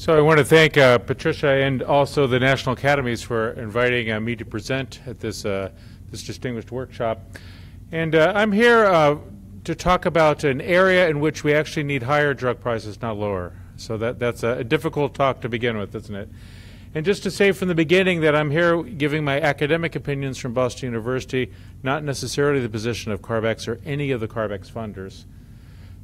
So I want to thank uh, Patricia and also the National Academies for inviting uh, me to present at this, uh, this distinguished workshop. And uh, I'm here uh, to talk about an area in which we actually need higher drug prices, not lower. So that, that's a, a difficult talk to begin with, isn't it? And just to say from the beginning that I'm here giving my academic opinions from Boston University, not necessarily the position of CARB-X or any of the CARB-X funders.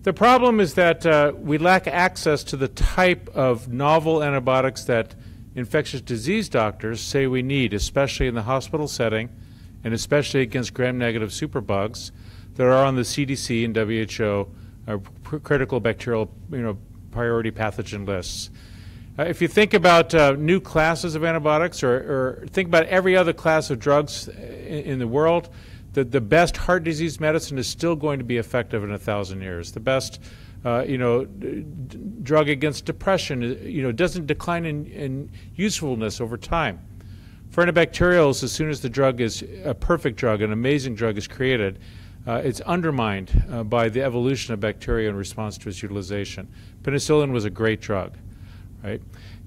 The problem is that uh, we lack access to the type of novel antibiotics that infectious disease doctors say we need, especially in the hospital setting and especially against gram-negative superbugs that are on the CDC and WHO uh, critical bacterial you know, priority pathogen lists. Uh, if you think about uh, new classes of antibiotics or, or, think about every other class of drugs in, in the world, the, the best heart disease medicine is still going to be effective in a thousand years. The best, uh, you know, drug against depression, uh, you know, doesn't decline in, in usefulness over time. For antibacterials, as soon as the drug is a perfect drug, an amazing drug is created, uh, it's undermined uh, by the evolution of bacteria in response to its utilization. Penicillin was a great drug, right?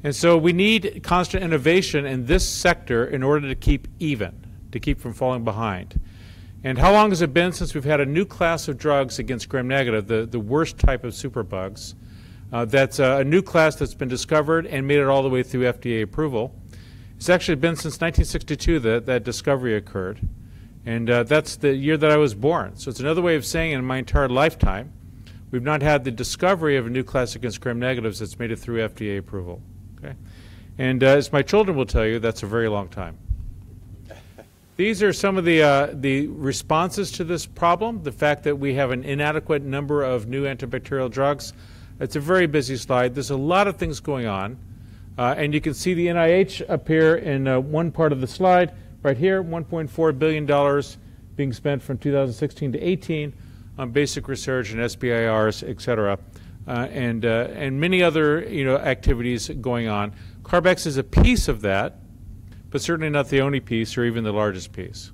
And so we need constant innovation in this sector in order to keep even, to keep from falling behind. And how long has it been since we've had a new class of drugs against gram-negative, the, the worst type of superbugs? Uh, that's a, a new class that's been discovered and made it all the way through FDA approval. It's actually been since 1962 that that discovery occurred. And uh, that's the year that I was born. So it's another way of saying in my entire lifetime, we've not had the discovery of a new class against gram-negatives that's made it through FDA approval. Okay? And uh, as my children will tell you, that's a very long time. These are some of the, uh, the responses to this problem, the fact that we have an inadequate number of new antibacterial drugs. It's a very busy slide. There's a lot of things going on. Uh, and you can see the NIH up here in uh, one part of the slide. Right here, $1.4 billion being spent from 2016 to 18 on basic research and SBIRs, et cetera, uh, and, uh, and many other you know, activities going on. CARB-X is a piece of that but certainly not the only piece or even the largest piece.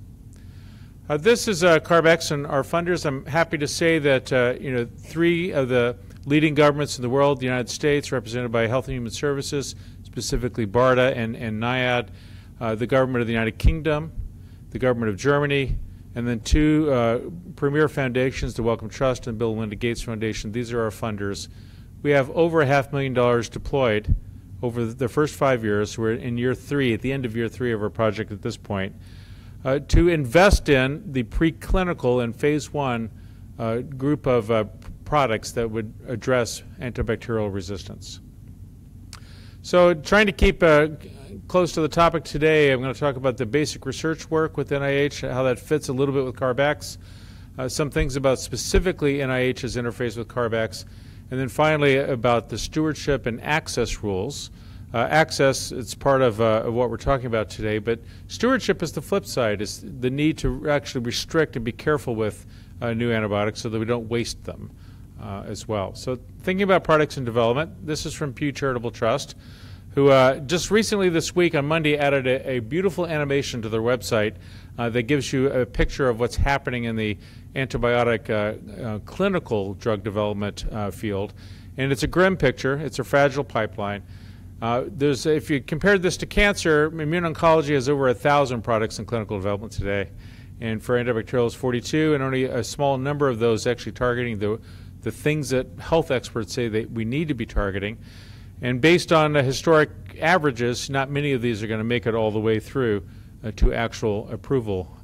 Uh, this is uh, and our funders. I'm happy to say that uh, you know three of the leading governments in the world, the United States, represented by Health and Human Services, specifically BARDA and, and NIAID, uh, the government of the United Kingdom, the government of Germany, and then two uh, premier foundations, the Wellcome Trust and Bill and Melinda Gates Foundation. These are our funders. We have over a half million dollars deployed over the first five years, we're in year three, at the end of year three of our project at this point, uh, to invest in the preclinical and phase one uh, group of uh, products that would address antibacterial resistance. So trying to keep uh, close to the topic today, I'm going to talk about the basic research work with NIH, how that fits a little bit with CARB-X, uh, some things about specifically NIH's interface with CARB-X, and then finally, about the stewardship and access rules. Uh, access, it's part of, uh, of, what we're talking about today, but stewardship is the flip side, is the need to actually restrict and be careful with uh, new antibiotics so that we don't waste them uh, as well. So thinking about products in development, this is from Pew Charitable Trust, who uh, just recently this week on Monday added a, a beautiful animation to their website uh, that gives you a picture of what's happening in the antibiotic uh, uh, clinical drug development uh, field. And it's a grim picture. It's a fragile pipeline. Uh, there's, if you compare this to cancer, immuno-oncology has over a thousand products in clinical development today, and for antibacterials, 42, and only a small number of those actually targeting the the things that health experts say that we need to be targeting. And based on historic averages, not many of these are going to make it all the way through uh, to actual approval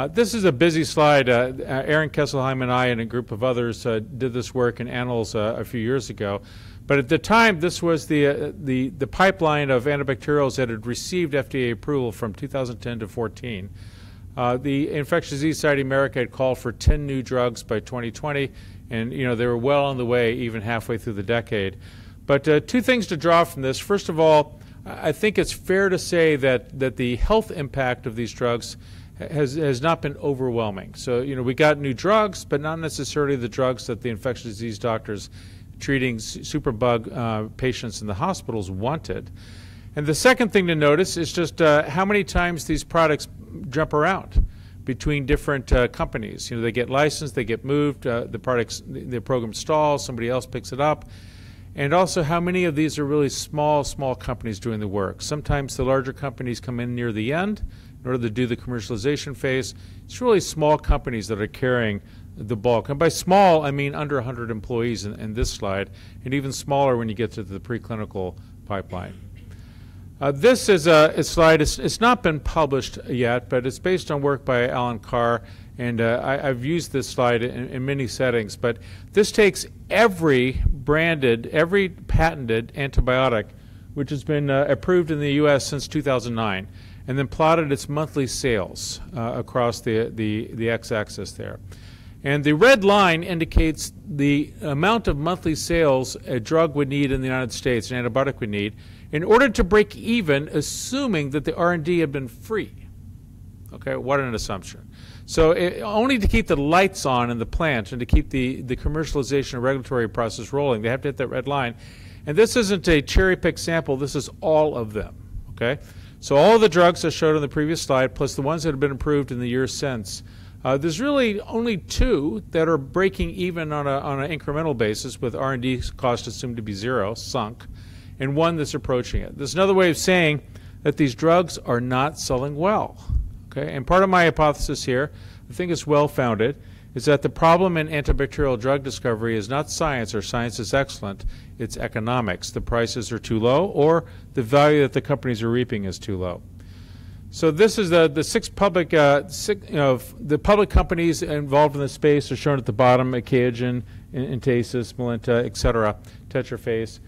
uh, this is a busy slide. Uh, uh, Aaron Kesselheim and I and a group of others uh, did this work in Annals uh, a few years ago. But at the time, this was the, uh, the, the pipeline of antibacterials that had received FDA approval from 2010 to 14. the Infectious Disease Society of America had called for 10 new drugs by 2020, and you know they were well on the way, even halfway through the decade. But two things to draw from this. First of all, I think it's fair to say that, that the health impact of these drugs has has not been overwhelming. So you know we got new drugs, but not necessarily the drugs that the infectious disease doctors treating superbug uh, patients in the hospitals wanted. And the second thing to notice is just uh, how many times these products jump around between different uh, companies. You know, they get licensed, they get moved, uh, the products, the, the program stalls, somebody else picks it up. and also how many of these are really small, small companies doing the work. Sometimes the larger companies come in near the end in order to do the commercialization phase. It's really small companies that are carrying the bulk. And by small, I mean under 100 employees in, in this slide, and even smaller when you get to the preclinical pipeline. Uh, this is a, a slide, it's, it's, not been published yet, but it's based on work by Alan Carr, and uh, I, have used this slide in, in, many settings. But this takes every branded, every patented antibiotic which has been uh, approved in the U.S. since 2009, and then plotted its monthly sales uh, across the, the, the x-axis there. And the red line indicates the amount of monthly sales a drug would need in the United States, an antibiotic would need, in order to break even, assuming that the R&D had been free. Okay, what an assumption. So it, only to keep the lights on in the plant and to keep the, the commercialization and regulatory process rolling, they have to hit that red line. And this isn't a cherry-picked sample, this is all of them. Okay? So all the drugs I showed on the previous slide, plus the ones that have been approved in the years since, uh, there's really only two that are breaking even on, a, on an incremental basis with R&D cost assumed to be zero, sunk and one that's approaching it. There's another way of saying that these drugs are not selling well. Okay, and part of my hypothesis here, I think it's well founded, is that the problem in antibacterial drug discovery is not science or science is excellent, it's economics. The prices are too low or the value that the companies are reaping is too low. So this is the, the six public, uh, six, you know, the public companies involved in the space are shown at the bottom, Achaogen, Entasis, Melinta, et cetera, Tetraphase.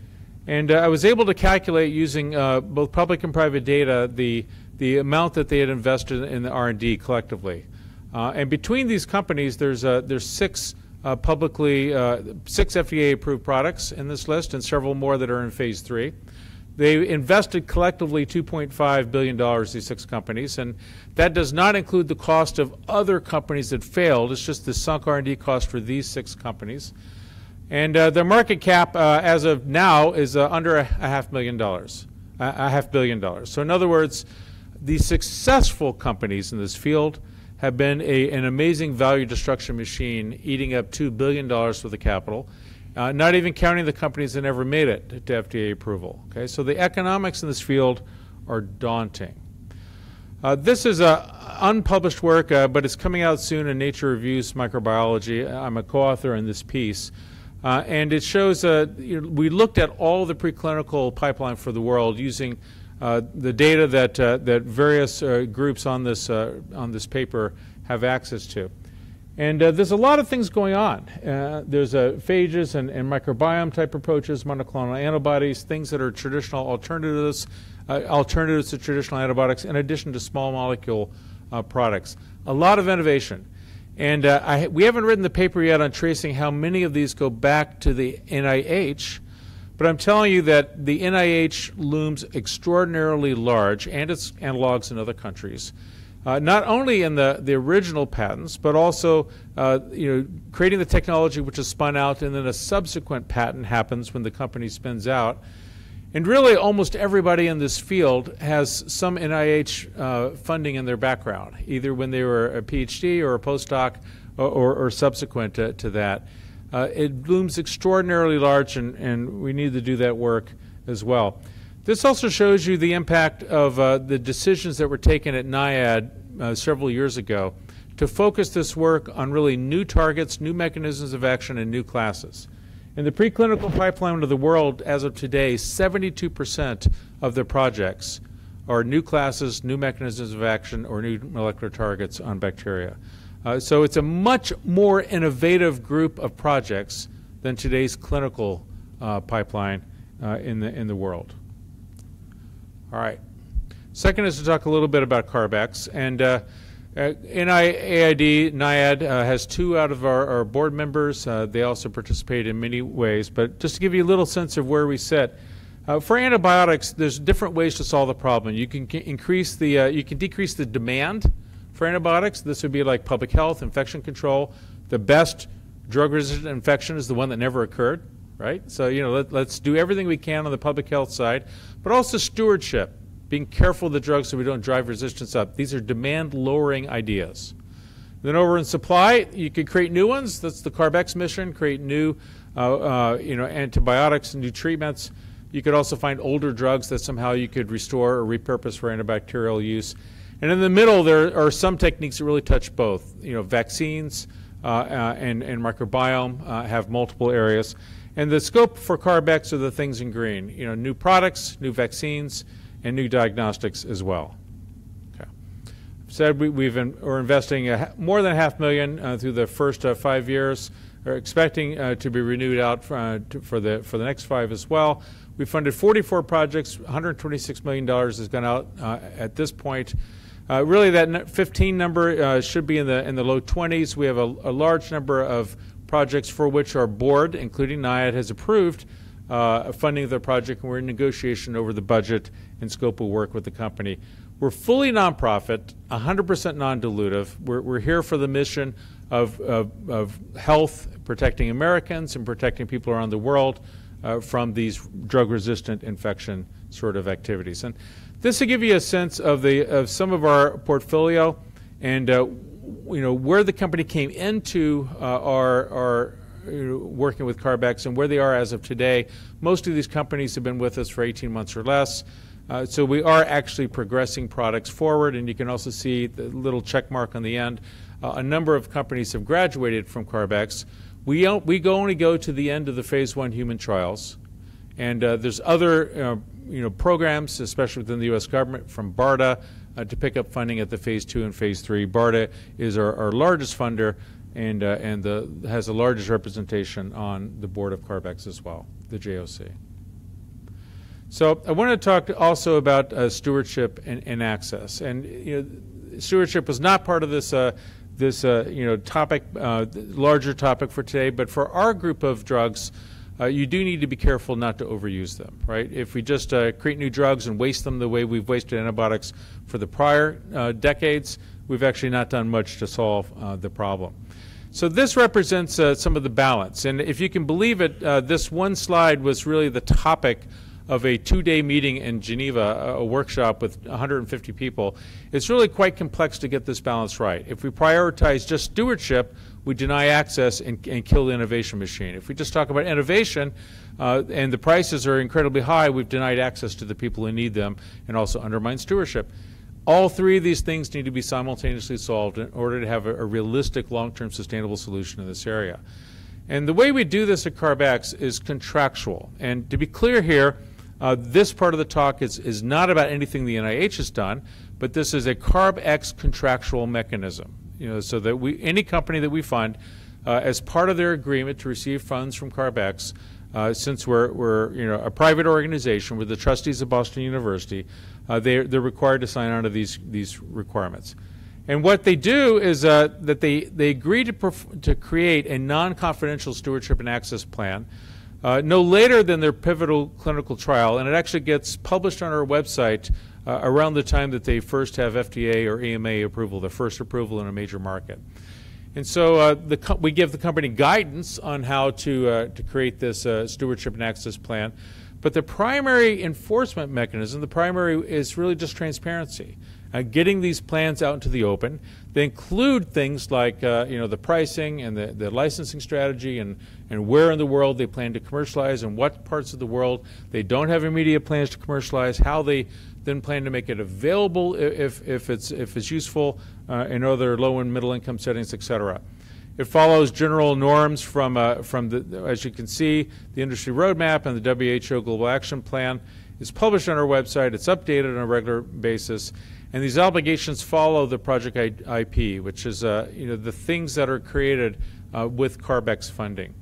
And uh, I was able to calculate using uh, both public and private data the, the amount that they had invested in the R&D collectively. Uh, and between these companies, there's, uh, there's six uh, publicly, uh, six FDA-approved products in this list and several more that are in phase three. They invested collectively $2.5 billion, these six companies, and that does not include the cost of other companies that failed. It's just the sunk R&D cost for these six companies. And uh, the market cap uh, as of now is under a, half million dollars, a, half billion dollars. So in other words, the successful companies in this field have been a, an amazing value destruction machine, eating up $2 billion worth of capital, uh, not even counting the companies that never made it to FDA approval. Okay, so the economics in this field are daunting. Uh, this is a unpublished work, uh, but it's coming out soon in Nature Reviews Microbiology. I'm a co-author in this piece. Uh, and it shows uh, you know, we looked at all the preclinical pipeline for the world using the data that, uh, that various uh, groups on this, uh, on this paper have access to. And there's a lot of things going on. there's phages and, and, microbiome type approaches, monoclonal antibodies, things that are traditional alternatives, alternatives to traditional antibiotics, in addition to small molecule products. A lot of innovation. And uh, I, we haven't written the paper yet on tracing how many of these go back to the NIH, but I'm telling you that the NIH looms extraordinarily large, and its analogs in other countries, uh, not only in the, the original patents, but also uh, you know, creating the technology which is spun out, and then a subsequent patent happens when the company spins out. And really, almost everybody in this field has some NIH uh, funding in their background, either when they were a PhD or a postdoc or, or, or subsequent to, to that. Uh, it blooms extraordinarily large, and, and we need to do that work as well. This also shows you the impact of uh, the decisions that were taken at NIAID uh, several years ago to focus this work on really new targets, new mechanisms of action, and new classes. In the preclinical pipeline of the world as of today, 72% of the projects are new classes, new mechanisms of action, or new molecular targets on bacteria. Uh, so it's a much more innovative group of projects than today's clinical uh, pipeline uh, in, the, in the world. All right. Second is to talk a little bit about CARB-X. And uh, uh, NIAID, NIAID uh, has two out of our, our board members. They also participate in many ways. But just to give you a little sense of where we sit, uh, for antibiotics, there's different ways to solve the problem. You can increase the, uh, you can decrease the demand for antibiotics. This would be like public health, infection control. The best drug-resistant infection is the one that never occurred, right? So you know, let, let's do everything we can on the public health side, but also stewardship being careful of the drugs so we don't drive resistance up. These are demand lowering ideas. Then over in supply, you could create new ones. That's the CARB-X mission, create new uh, uh, you know, antibiotics and new treatments. You could also find older drugs that somehow you could restore or repurpose for antibacterial use. And in the middle, there are some techniques that really touch both. You know, vaccines uh, uh, and, and microbiome uh, have multiple areas. And the scope for CARB-X are the things in green. You know, new products, new vaccines, and new diagnostics as well. Okay. Said we, we've in, we're investing a, more than half million uh, through the first uh, five years. Are expecting uh, to be renewed out for, to, for, the for the next five as well. We funded 44 projects. 126 million dollars has gone out at this point. Uh, really, that 15 number should be in the in the low 20s. We have a, a large number of projects for which our board, including NIAID, has approved uh, funding of the project, and we're in negotiation over the budget and scope of work with the company. We're fully nonprofit, 100% non-dilutive. We're, we're here for the mission of, of, of, health, protecting Americans and protecting people around the world uh, from these drug-resistant infection sort of activities. And this will give you a sense of the of some of our portfolio and uh, you know where the company came into uh, our, our working with CARB-X and where they are as of today. Most of these companies have been with us for 18 months or less. Uh, so we are actually progressing products forward, and you can also see the little check mark on the end. Uh, a number of companies have graduated from CARB-X. We, we go only go to the end of the phase one human trials, and uh, there's other uh, you know programs, especially within the U.S. government, from BARDA uh, to pick up funding at the phase two and phase three. BARDA is our, our largest funder and, uh, and the, has the largest representation on the board of CARB-X as well, the JOC. So I want to talk also about uh, stewardship and, and, access. And you know, stewardship was not part of this, uh, this uh, you know, topic, uh, larger topic for today, but for our group of drugs, uh, you do need to be careful not to overuse them, right? If we just create new drugs and waste them the way we've wasted antibiotics for the prior decades, we've actually not done much to solve the problem. So this represents uh, some of the balance. And if you can believe it, uh, this one slide was really the topic of a two-day meeting in Geneva, a, workshop with 150 people. It's really quite complex to get this balance right. If we prioritize just stewardship, we deny access and, and kill the innovation machine. If we just talk about innovation uh, and the prices are incredibly high, we've denied access to the people who need them and also undermine stewardship. All three of these things need to be simultaneously solved in order to have a, a realistic long-term sustainable solution in this area. And the way we do this at CARB-X is contractual. And to be clear here, uh, this part of the talk is, is not about anything the NIH has done, but this is a CARB-X contractual mechanism. You know, so that we, any company that we fund, uh, as part of their agreement to receive funds from CARB-X, uh, since we're, we're you know, a private organization, we're the trustees of Boston University, uh, they're, they're required to sign on to these, these requirements. And what they do is uh, that they, they agree to, to create a non-confidential stewardship and access plan uh, no later than their pivotal clinical trial, and it actually gets published on our website uh, around the time that they first have FDA or EMA approval, their first approval in a major market. And so uh, the we give the company guidance on how to, uh, to create this uh, stewardship and access plan. But the primary enforcement mechanism, the primary is really just transparency. Uh, getting these plans out into the open. They include things like uh, you know the pricing and the, the licensing strategy and, and where in the world they plan to commercialize and what parts of the world they don't have immediate plans to commercialize, how they then plan to make it available if, if, it's, if it's useful uh, in other low and middle income settings, et cetera. It follows general norms from, uh, from the, as you can see, the industry roadmap and the WHO Global Action Plan. It's published on our website. It's updated on a regular basis. And these obligations follow the project IP, which is uh, you know, the things that are created uh, with CARB-X funding.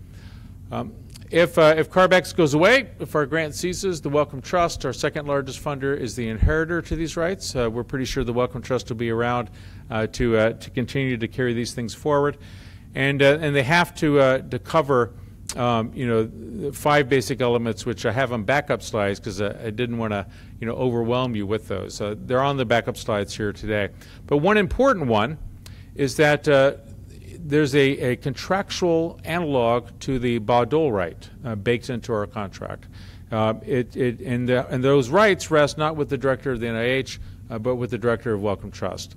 Um, if, uh, if CARB-X goes away, if our grant ceases, the Wellcome Trust, our second largest funder, is the inheritor to these rights. Uh, we're pretty sure the Wellcome Trust will be around uh, to, uh, to continue to carry these things forward and uh, and they have to uh, to cover um, you know five basic elements which I have on backup slides because I, I, didn't want to you know overwhelm you with those. Uh, they're on the backup slides here today. But one important one is that uh, there's a, a, contractual analog to the Bayh-Dole right uh, baked into our contract. Uh, it, it, and, the, and those rights rest not with the director of the NIH, but with the director of Wellcome Trust.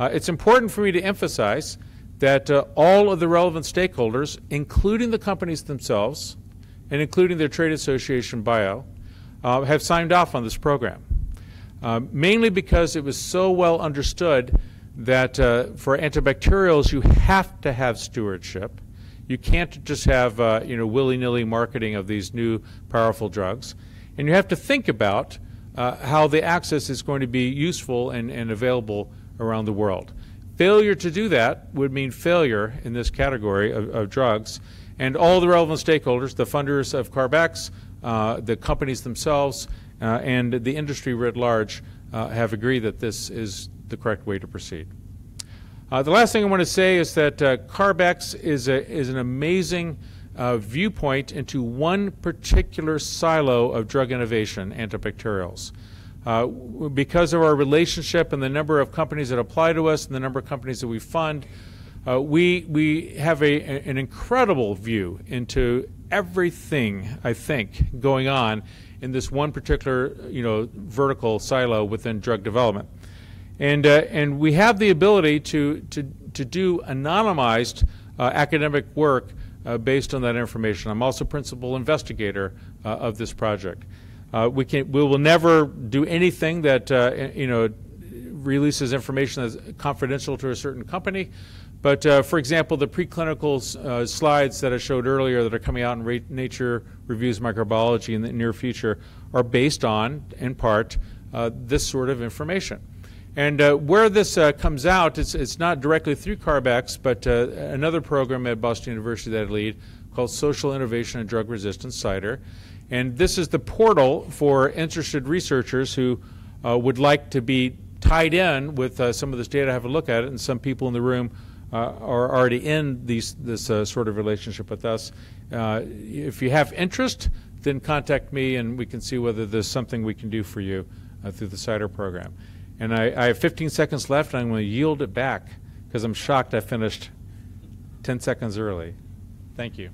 it's important for me to emphasize that uh, all of the relevant stakeholders, including the companies themselves and including their trade association bio, uh, have signed off on this program. Uh, mainly because it was so well understood that uh, for antibacterials you have to have stewardship. You can't just have uh, you know willy-nilly marketing of these new powerful drugs, and you have to think about uh, how the access is going to be useful and, and available around the world. Failure to do that would mean failure in this category of, of drugs, and all the relevant stakeholders, the funders of CARB-X, uh, the companies themselves, uh, and the industry writ large uh, have agreed that this is the correct way to proceed. Uh, the last thing I want to say is that uh, CARB-X is, a, is an amazing uh, viewpoint into one particular silo of drug innovation, antibacterials. Uh, because of our relationship and the number of companies that apply to us and the number of companies that we fund, uh, we, we have a, an incredible view into everything, I think, going on in this one particular you know, vertical silo within drug development. And, uh, and we have the ability to, to, to do anonymized uh, academic work uh, based on that information. I'm also principal investigator uh, of this project. Uh, we, can, we will never do anything that uh, you know, releases information that's confidential to a certain company. But uh, for example, the preclinical uh, slides that I showed earlier that are coming out in Re Nature Reviews Microbiology in the near future are based on, in part, uh, this sort of information. And uh, where this uh, comes out, it's, it's not directly through CARB-X, but uh, another program at Boston University that I lead called Social Innovation and Drug Resistance, SIDR. And this is the portal for interested researchers who would like to be tied in with some of this data, have a look at it, and some people in the room uh, are already in these, this uh, sort of relationship with us. Uh, if you have interest, then contact me and we can see whether there's something we can do for you through the SIDR program. And I, I, have 15 seconds left, and I'm going to yield it back because I'm shocked I finished 10 seconds early. Thank you.